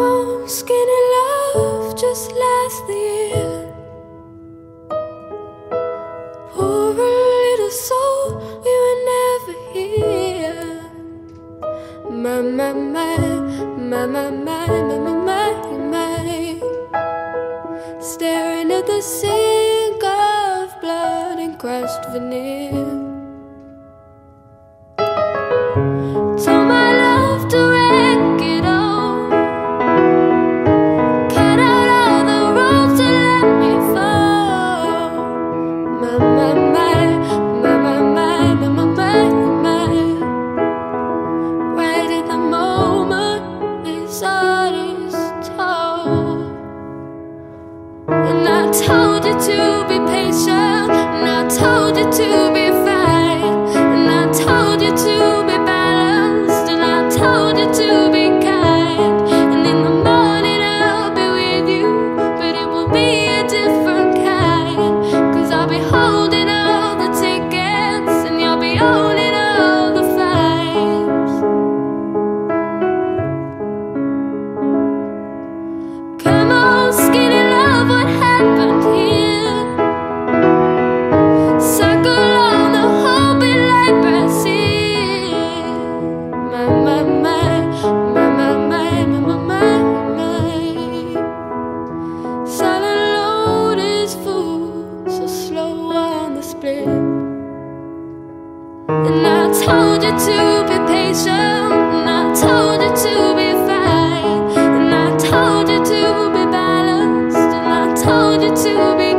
more skinny love just last year. Poor little soul, we were never here. My, my, my, my, my, my, my, my, my, Staring at the sink of blood and crushed veneer. to be patient, and I told you to be. told you to be